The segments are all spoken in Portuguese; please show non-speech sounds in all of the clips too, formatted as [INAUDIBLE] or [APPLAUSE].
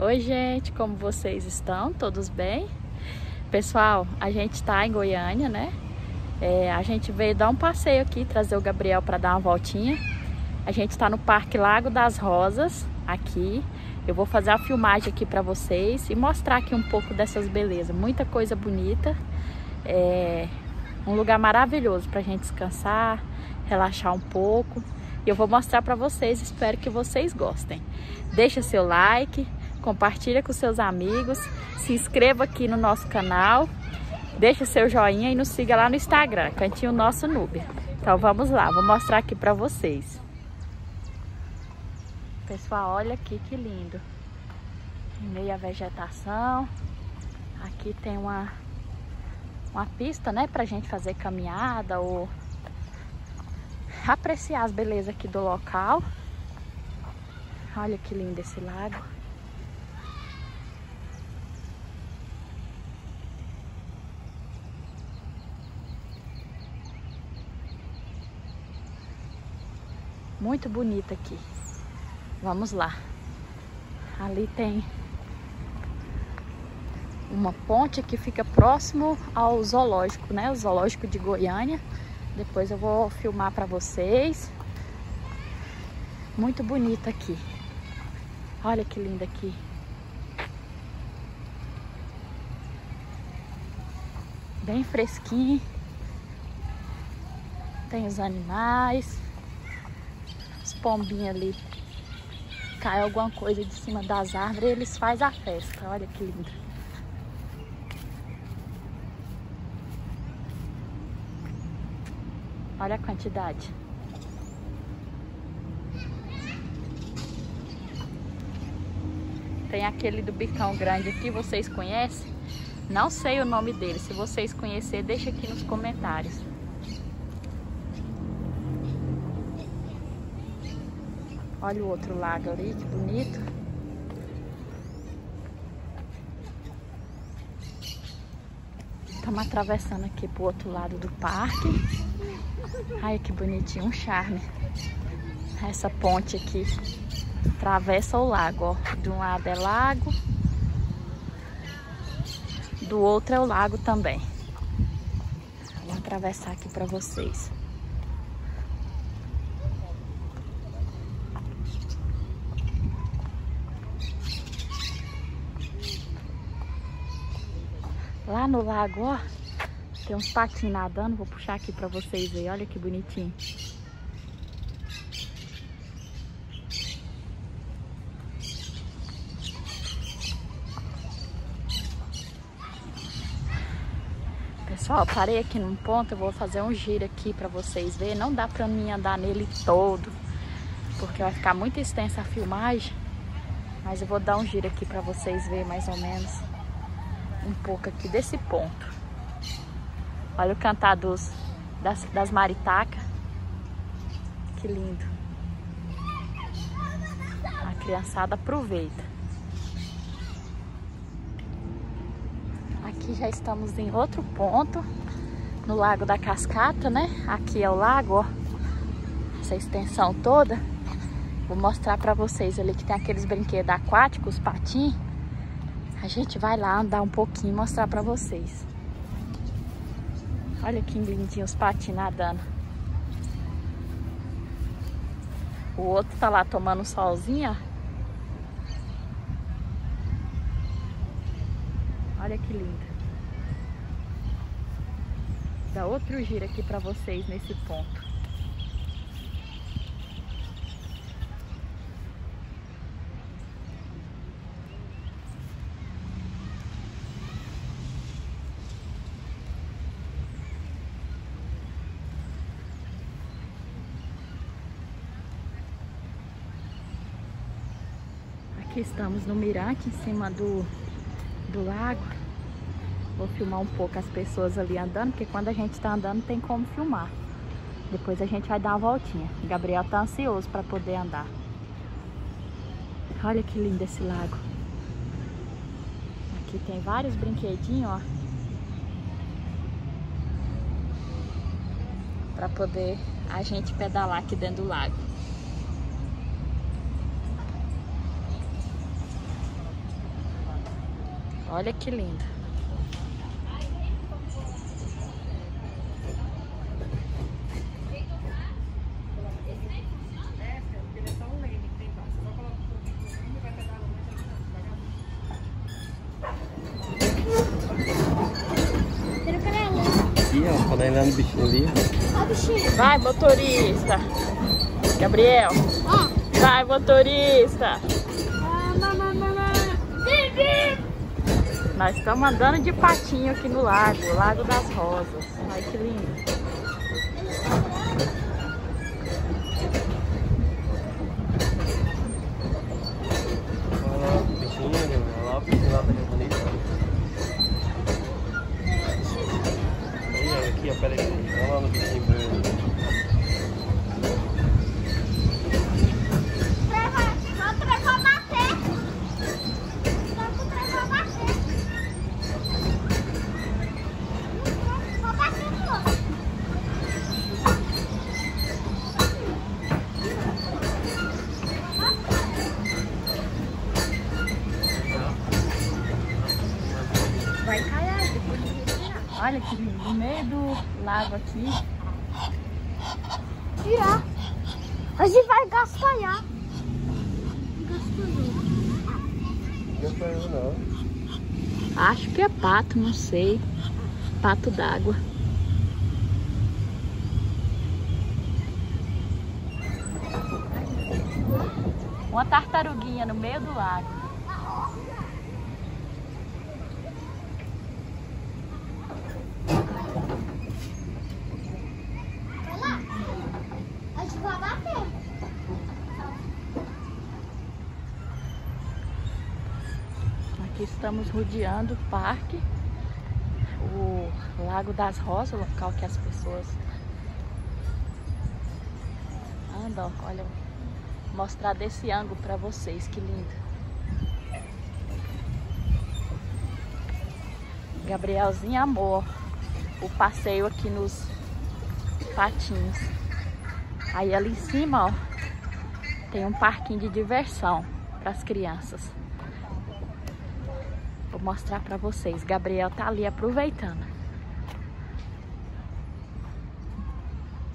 Oi, gente, como vocês estão? Todos bem? Pessoal, a gente está em Goiânia, né? É, a gente veio dar um passeio aqui, trazer o Gabriel para dar uma voltinha. A gente está no Parque Lago das Rosas, aqui. Eu vou fazer a filmagem aqui para vocês e mostrar aqui um pouco dessas belezas. Muita coisa bonita. É um lugar maravilhoso para a gente descansar, relaxar um pouco. E eu vou mostrar para vocês, espero que vocês gostem. Deixa seu like, compartilha com seus amigos, se inscreva aqui no nosso canal, deixa seu joinha e nos siga lá no Instagram, Cantinho Nosso Núbia. Então vamos lá, vou mostrar aqui para vocês. Pessoal, olha aqui que lindo. Em meio à vegetação. Aqui tem uma, uma pista, né, pra gente fazer caminhada ou apreciar as belezas aqui do local. Olha que lindo esse lago. Muito bonito aqui. Vamos lá. Ali tem uma ponte que fica próximo ao zoológico, né? O zoológico de Goiânia. Depois eu vou filmar para vocês. Muito bonito aqui. Olha que lindo aqui. Bem fresquinho. Tem os animais pombinhos ali. Cai alguma coisa de cima das árvores eles fazem a festa. Olha que lindo. Olha a quantidade. Tem aquele do bicão grande aqui, vocês conhecem? Não sei o nome dele. Se vocês conhecerem, deixa aqui nos comentários. Olha o outro lago ali, que bonito. Estamos atravessando aqui pro outro lado do parque. Ai, que bonitinho, um charme. Essa ponte aqui atravessa o lago, ó. De um lado é lago, do outro é o lago também. Vou atravessar aqui para vocês. Lá no lago, ó, tem uns patinhos nadando. Vou puxar aqui pra vocês verem. Olha que bonitinho. Pessoal, parei aqui num ponto, eu vou fazer um giro aqui pra vocês verem. Não dá pra mim andar nele todo, porque vai ficar muito extensa a filmagem. Mas eu vou dar um giro aqui pra vocês verem mais ou menos um pouco aqui desse ponto. Olha o cantar dos, das, das maritacas. Que lindo. A criançada aproveita. Aqui já estamos em outro ponto. No Lago da Cascata, né? Aqui é o lago, ó. Essa extensão toda. Vou mostrar pra vocês ali que tem aqueles brinquedos aquáticos, patins. A gente vai lá andar um pouquinho e mostrar pra vocês. Olha que lindinho os nadando. O outro tá lá tomando solzinho, ó. Olha que lindo. Dá outro giro aqui pra vocês nesse ponto. Aqui estamos no mirante, em cima do, do lago. Vou filmar um pouco as pessoas ali andando, porque quando a gente está andando tem como filmar. Depois a gente vai dar uma voltinha. O Gabriel tá ansioso para poder andar. Olha que lindo esse lago. Aqui tem vários brinquedinhos, ó. Para poder a gente pedalar aqui dentro do lago. Olha que linda. Aqui, ó, panelando o bichinho ali. Ó, bichinho. Vai, motorista. Gabriel. Ó. Vai, motorista. Ah, mamãe, mamãe. Bibi. Nós estamos andando de patinho aqui no lago, Lago das Rosas. Olha que lindo. Olha lá o bichinho, olha lá o bichinho lá também bonito. Aí, ó, aqui, ó, peraí, olha lá no bichinho branco. Treva, não treva bater. Não treva bater. Vou bater no outro. Vai cair, depois eu vou tirar. Olha que lindo, no meio do lago aqui. Tirar. A gente vai gastalhar. Não foi não. Acho que é pato, não sei. Pato d'água. Uma tartaruguinha no meio do lago. Vai lá. A gente vai bater. Aqui estamos rodeando o parque, o Lago das Rosas, o local que as pessoas andam. Olha, vou mostrar desse ângulo para vocês, que lindo. Gabrielzinho amor o passeio aqui nos patinhos. Aí ali em cima, ó, tem um parquinho de diversão para as crianças. Vou mostrar pra vocês. Gabriel tá ali aproveitando.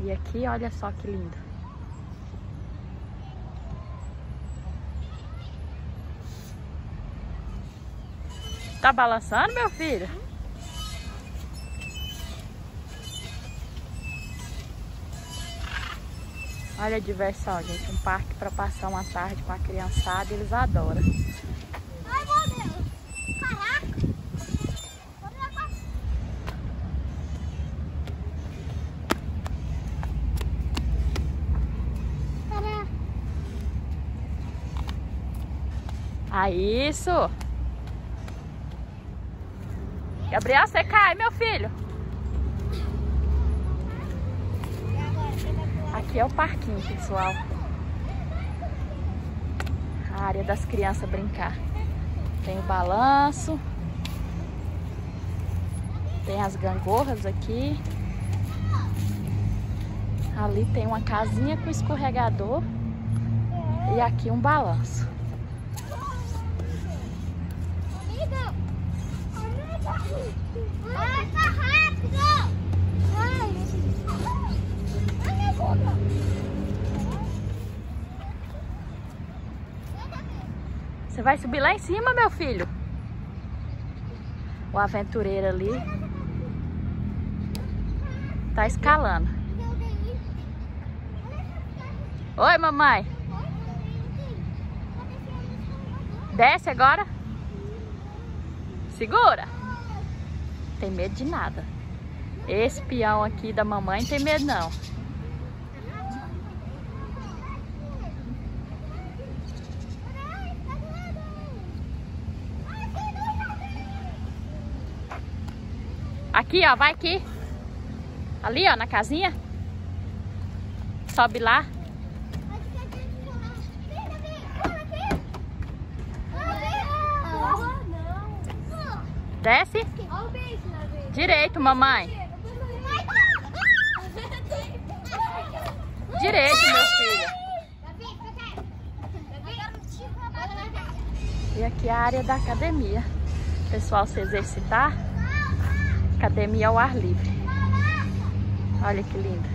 E aqui, olha só que lindo. Tá balançando, meu filho? Olha a diversão, gente. Um parque para passar uma tarde com a criançada. Eles adoram. Ai, meu Deus. Caraca. Olha pra Caraca. Isso! Gabriel, você cai, meu filho. Aqui é o parquinho, pessoal. A área das crianças brincar. Tem o balanço. Tem as gangorras aqui. Ali tem uma casinha com escorregador. E aqui um balanço. Amigo. Amigo. Ai, tá rápido. Ai. Ai, minha boca. Você vai subir lá em cima, meu filho? O aventureiro ali tá escalando. Oi, mamãe. Desce agora. Segura. Tem medo de nada. Esse peão aqui da mamãe tem medo não. Aqui, ó, vai aqui. Ali, ó, na casinha. Sobe lá. Desce. Direito, mamãe. Direito, meu filho. E aqui é a área da academia. pessoal se exercitar. Academia ao ar livre. Olha que lindo.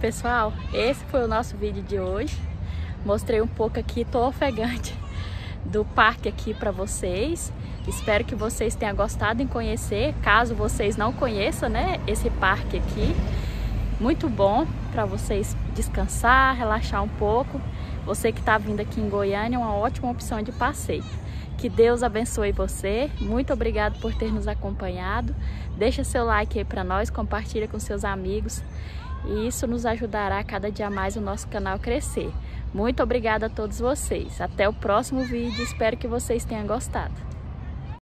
Pessoal, esse foi o nosso vídeo de hoje. Mostrei um pouco aqui, tô ofegante, [LAUGHS] do parque aqui para vocês. Espero que vocês tenham gostado em conhecer, caso vocês não conheçam, né, esse parque aqui. Muito bom para vocês descansar, relaxar um pouco. Você que está vindo aqui em Goiânia é uma ótima opção de passeio. Que Deus abençoe você. Muito obrigado por ter nos acompanhado. Deixa seu like aí para nós, compartilha com seus amigos. E isso nos ajudará cada dia mais o nosso canal crescer. Muito obrigada a todos vocês. Até o próximo vídeo. Espero que vocês tenham gostado.